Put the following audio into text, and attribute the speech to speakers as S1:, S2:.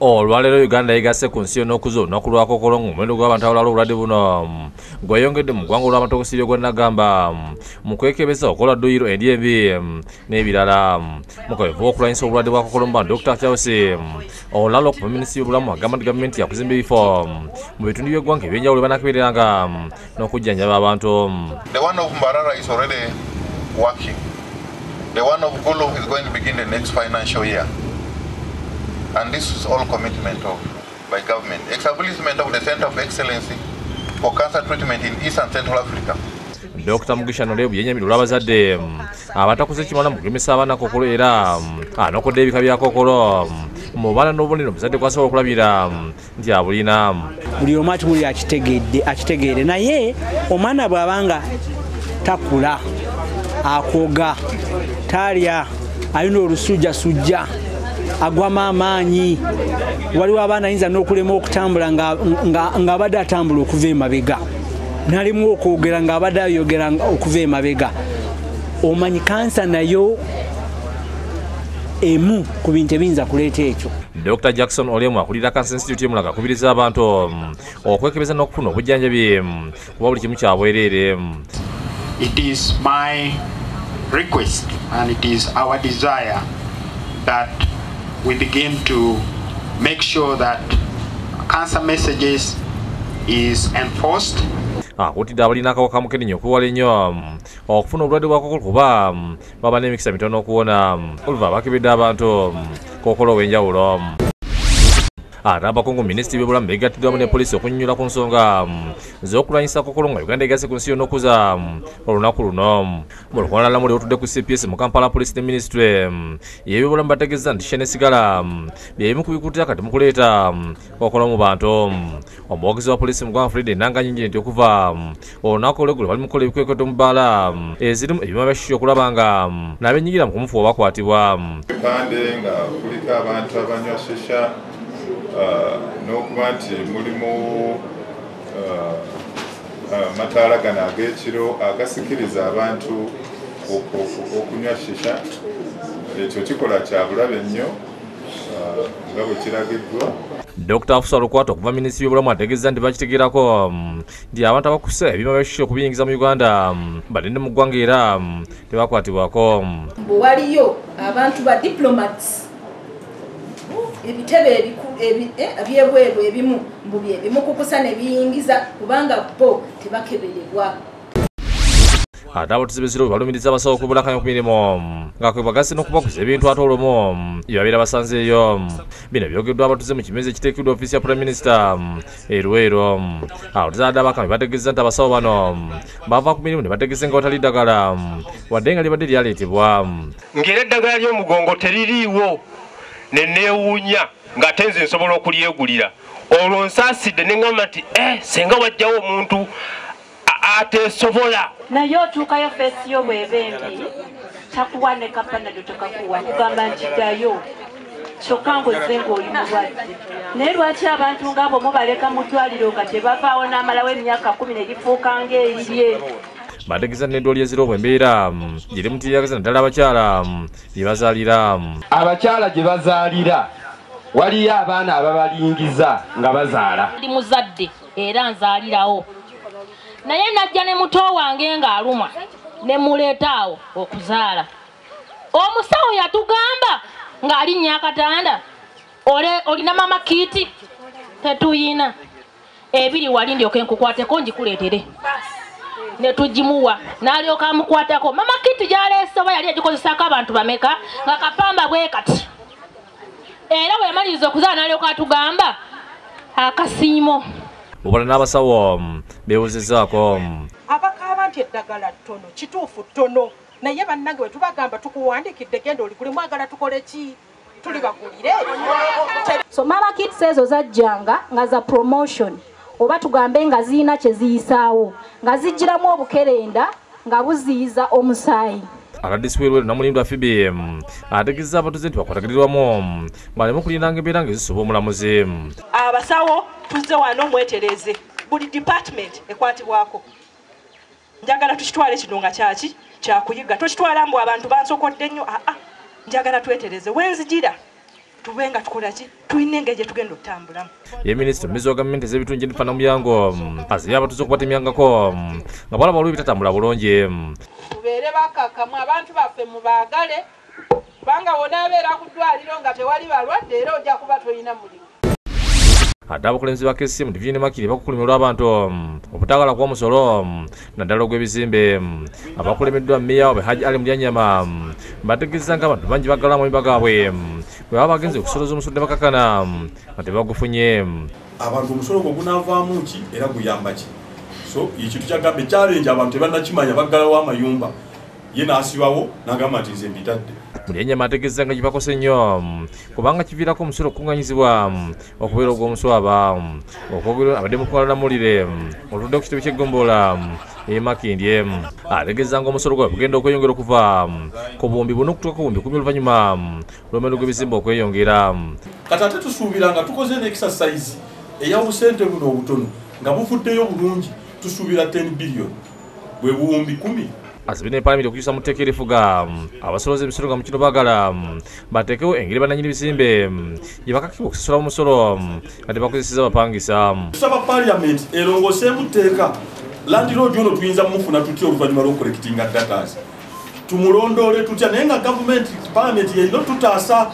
S1: olwaleero uganda yegasse ku nsi yonna okuza olunaku lwa kokolo ng'omuwendo gw'abantu abalala obulwadde buno mm, gweyongedde mu ggwanga olw'amatokosiryo gwe nagamba mm, mu kwekebeza okukola dduyiro endi embi mm, n'ebirala mu kawevu okulwanyisa obulwadde bwa kokolo mba dr chelsea olalo ku baminisitiri b'obulamu agamba nti gavumenti yakuzimba ebifo mu bitundu by'eggwanga ebyenjawulo banakebereranga mm, n'okujjanjaba abantu.
S2: The one of Mbarara is already working. The one of Gulu is going to begin the next financial year. And this is all commitment of by government. Establishment of the Center of Excellency for Cancer Treatment in East and Central Africa.
S1: dr mugisha nolebu yenyamira olw'abazadde mm, abatakuze kimala mu kugemesa abaana kokolo era mm, anokodde ebika bya kokolo mm, mu baana n'obubonero omuzadde kwasobola okulabira nti abulina
S3: buli omu ati muli akitegedde akitegeere naye omwana bw'abanga takula akoga talya alina olusujjasujja agwamu amaanyi. Waliwo abaana ayinza n'okulema okutambula nga- nga- ng'abadde atambula okuva emabega. Nalimu okwogera ng'abadde ayogera okuva emabega. Omanyi kansa nayo emu ku bintu ebiyinza kuleeta ekyo.
S1: Dr jackson olemu akulira cancer institute emulaga akubiriza abantu mm, okwekebeza n'okufuna obujjanjabi mm, kuba buli kimu kyabwereere mm.
S4: it is my request and it is our desire that we begin to make sure that cancer messages is enforced
S1: akuutidde abalina akawuka ka mukenenya okuwala ennyo mm, okufuna obulwadde bwa kokolo kuba um, baba n'emikisa mitono okuwona mm, oliva bakebedde abantu kokola ow'enjawulo mm. Ate abakungu minisitiri b'ebulamu begattiddwamu ne poliisi okunyonnyola ku nsonga mm, z'okulwanyisa kokolo nga uganda egasse ku nsi yonna okuza mm, olunaku luno mm. mu lukola lamuli otudde ku cps mu kampala poliisi ne minisitule mm, y'ebyobulamu bategeeza nti shene sigala mm, byebimu ku bikuutira kati mu kuleeta mm, kokolo mu bantu mm. omwogezi wa poliisi mu ggwanga fred enanganyingi nti okuva mm, olunaku olweggulo bali mu kukola ebikwekweto mu bbaala mm, ezirimu ebyuma byashisha okulaba nga mm, n'abenyigira mu kumufuwa bakwatibwa mm.
S5: ebipande nga kuliko abantu abanywa shisha ah, n'okuba nti mulimu amataala gano ag'ekiro agasikiriza abantu oku- oku- okunywa shisha. Ekyo kikola kya bulabe nnyo nga bwe kiragiddwa.
S1: Dr afusa lukwata okuva minisitiri y'obulamu ategeeza nti bakitegeerako mm, nti abantu abakusa ebyuma byashisha okubiyingiza mu uganda mm, balinde mu ggwanga era mm, tebakwatibwako
S6: mbu waliyo abantu ba diplomats ebitebe eh, ebyebweru ebimu mbu byebimu kukusa ne biyingiza kubanga bo tebakeberebwa.
S1: Ate abatuuze b'eziro balumiriza abasawo okubulakanya ku mirimu. Nga kwe bagase n'okubaguza ebintu ate olumu byebabeera basanzeeyo bino byogeddwa abatuuze mu kimezi ekiteekeddwa ofiisi ya prime minister erwero mm. abatuzaadde abakami bategeeza nti abasawo bano bava ku mirimu ne bategeeze nga watali ddagala. Wadde nga libadde lyaleetebwa.
S7: Ng'era eddagala ly'omugongo teririiwo ne neewuunya ng'ate nze nsobola okulyegulira. Olwo nsaasidde ne ŋŋamba nti e senga wajjawo omuntu a- ateesobola
S8: naye otuukayo feesi yo bw'eba embi takuwa ne kapanado tekakuwa kugamba nti ddayo kyokka ng'ozze ng'oli mulwadde naye lwaki abantu ngaabo mubaleka mu ddwaliro nga tebavaawo n'amalawo emyaka kumi ne lifuuka ng'erirye
S1: bategeeza n'eddooli eziro bw'embeera mm, giri mutiyagaza naddala abakyala mm, gye bazaalira mm.
S9: abakyala gye bazaalira waliyo abaana ababalingiza nga bazaala.
S10: Ndi muzadde era nzaalirawo. Naye najja ne muto wange ng'alumwa ne muleeta awo okuzaala. Omusawo yatugamba ng'alinnya akatanda olina mama kiiti tetuyina. Ebiri wali ndyoke nkukwateko ngikuleetere ne tugimuwa. N'alyoka amukwatako. Mama kiiti gyaleese oba yali agikozesako abantu bameka? Nga kapamba bwe kati. Era bwe yamaliriza okuzaala n'alyoka atugamba akasiimo.
S1: Lubala n'abasawo mm, beebuzizaako mm.
S11: abakaaba nti eddagala ttono kituufu ttono. Naye bannange bwe tubagamba tukuwandiikidde genda oligule mwagala tukole ki? Tuli bagulire
S12: so mama kits ezo zajjanga nga za promotion oba tugambe nga ziyina kye ziyisaawo nga zijjiramu obukerenda nga buziyiza omusaayi.
S1: Akadisi werwero namulindwa fibi ategeeza abatuze nti bakwatagirirwamu. Baleme kulindanga embeera ng'ezisuba omulamuzi. Mm.
S11: abasawo tuzze wano mwetereze. Buli department ekwatibwako. Njagala tukitwale kino nga kyaki? Kyakuyiga tokitwala mbu abantu bansokodde nnyo. Aa njagala twetereze. Wenzijira tube nga tukola ki? Tulina engeri gyetugenda okutambulamu.
S1: Ye minisita omumizi wa gavumenti ez'ebitundu gye ndifaana muyango azibye abatuze okukwata emyangako nga balaba olwo bitatambula bulungi
S13: tubeere bakakamu abantu baffe mubaagale kubanga wonaabeera ku ddwaliro nga tewali balwadde era ojja kuba tolina mulimu.
S1: Ate abakulembeze ba kcm divine makiri bakukulimirwa abantu obutagala kuwa musolo naddala ogw'ebizimbe abakulemeddwa meya bwe haji ali mulyanyama bategeeza nga abantu bangi bagala amanyumba gaabwe bwe baba bagenze okusoloza omusolo ne bakakana nga tebagufunye.
S14: Abantu omusolo gwo gunaavaamu ki era guyamba ki? So ekintu kyagamba ekyalenje abantu tebannakimanya baggalawo amayumba. Ye n'asibawo n'agamba nti nze mbitadde
S1: mulyanyama ategeeza nga gibakose nnyo kubanga kiviirako omusolo okukuŋŋanyizibwa okubeera ogw'omuswaba okwogera abadde mukwalalamulire olutudde ku kitebe ky'eggombola emakindye ategeeza nga omusolo gwe bugenda okweyongera okuva ku buwumbi buna okutuuka ku buwumbi kumi oluvannyuma lw'omuwendo gw'ebizimbe okweyongera
S14: kati ate tusuubira nga tukoze n'exercise eyawusente buno obutono nga buvuddeyo bulungi tusuubira 10 billion. Bwe buwumbi 10
S1: azibye ne palamenti okukyusa mu tteeka erifuga abasoloza emisolo nga mu kino baagala bateekewo engeri bannanyini bizimbe gye bakakibwa okusasula omusolo nga tebakozeseza bapangisa
S14: tusaba paliamenti erongoseemu tteeka. Landiroodi ono tuyinza mufuna tutya oluvannyuma lw'okulekitinga datas tumulondoole tutya? Naye nga gavumenti palamenti yerina tutaasa